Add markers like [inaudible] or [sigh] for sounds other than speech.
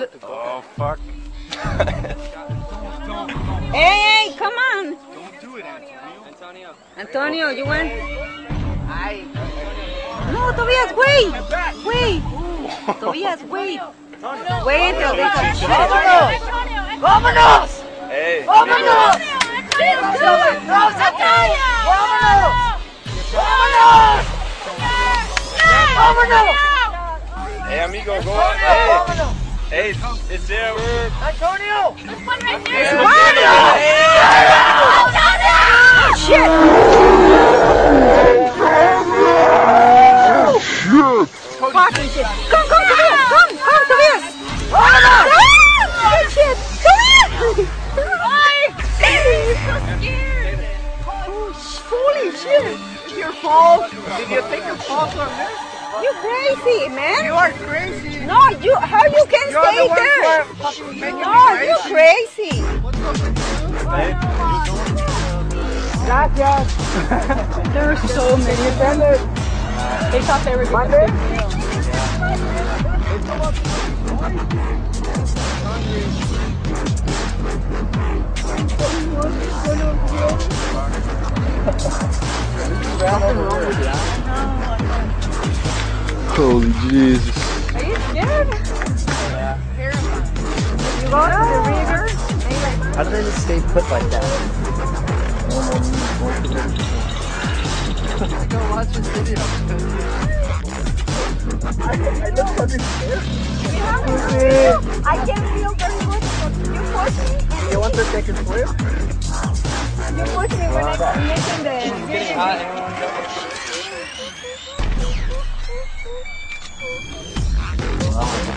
Oh, fuck. Hey, [laughs] hey, come on. Don't do it, Antonio. Antonio, you went. No, Tobias, wait. Wait. Tobias, wait. Wait until they come. ¡Vámonos! ¡Vámonos! Hey. ¡Vámonos! ¡Vámonos! ¡Vámonos! ¡Vámonos! Vámonos! Hey, amigo, go. ¡Vámonos! Hey, it's there. ¡Antonio! Fucking shit. Come, come, Tobias. Come, come, Tobias. Ah, shit. Tobias. Oh, holy shit. Your fault. Did you think your fault on this? You crazy, man. You are crazy. No, you. How you can You're the stay one who there? are fucking making No, you crazy. crazy. Gracias. There are so many. They thought they were going to [laughs] Holy Jesus. Are you scared? Yeah. You go to the river. How do they just stay put like that? Go watch this video. I can't feel very good. You push me. You want to take a flip? You push me when I'm making the video. 嗯嗯